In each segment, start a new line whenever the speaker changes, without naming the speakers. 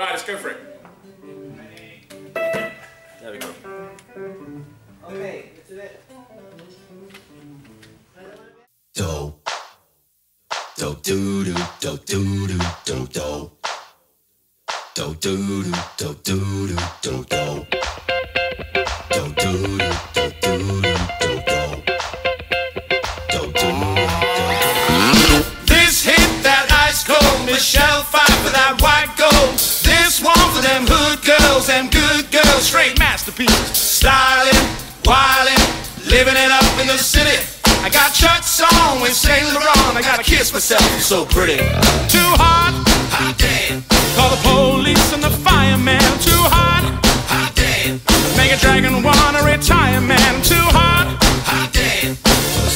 Right, let's go for it.
There we go.
Okay, that's it.
Do. Do do do do do do do do. Do do do do do do do do. Do do do do.
Saint Laurent. I gotta kiss myself, I'm so pretty. Too hot, hot damn. Call the police and the fireman. Too hot, hot damn. Make a dragon wanna retire, man. Too hot, hot damn.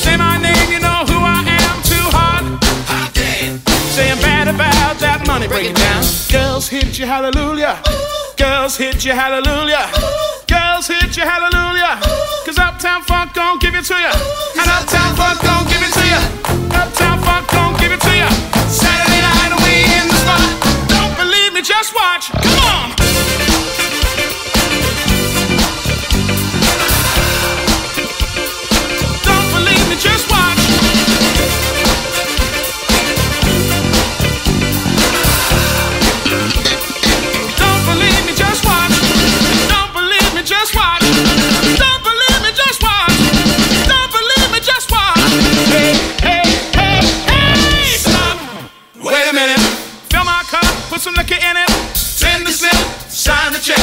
Say my name, you know who I am. Too hot, hot damn. Saying bad about that money, break it down. Girls hit you, hallelujah. Girls hit you, hallelujah. Girls hit you, hallelujah. Cause just watch. Liquor in it. Send the slip, sign the check.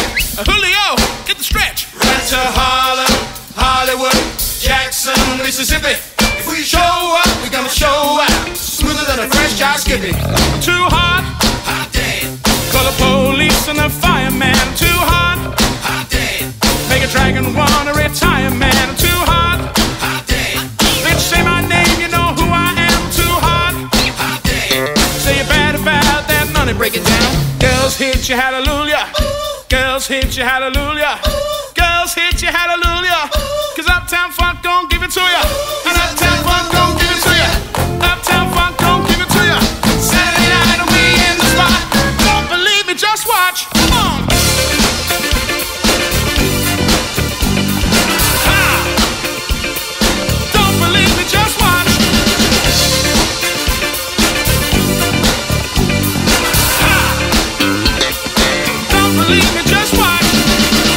Julio, get the stretch. Right to Harlem, Hollywood, Jackson, Mississippi. If we show up, we gonna show out. Smoother than a fresh chop skippy. Too hot, you, hallelujah. Girls hit you, hallelujah. Girls hit you, hallelujah. Cause Uptown Funk gon' give it to ya. And Uptown Funk gon' believe me, just watch.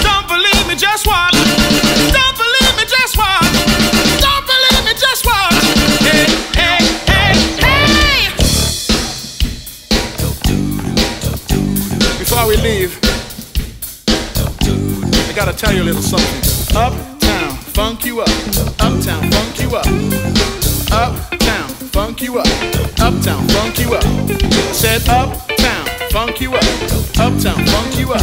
Don't believe me, just watch. Don't believe me, just watch. Don't believe me, just watch. Hey, hey, hey. Before we leave, I gotta tell you a little something. Uptown, funk you up. Uptown, funk you up. Uptown, funk you up. Uptown, funk you up. Said uptown, funk you up. Uptown, funk you up.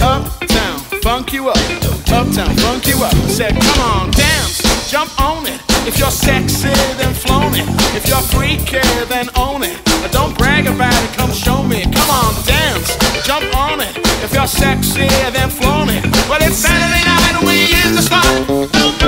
Uptown, funk you up. Uptown, funk you up. Said, come on, dance, jump on it. If you're sexy, then flown it. If you're freaky, then own it. But don't brag about it, come show me. Come on, dance, jump on it. If you're sexy, then flown it. Well, it's Saturday night and we in the spot. Don't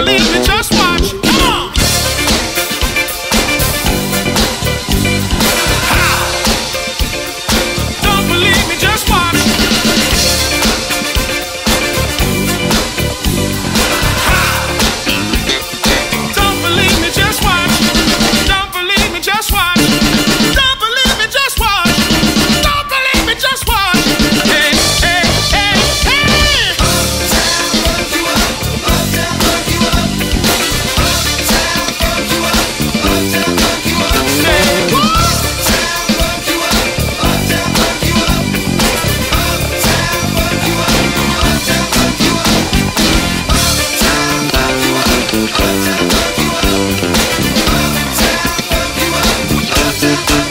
Thank you.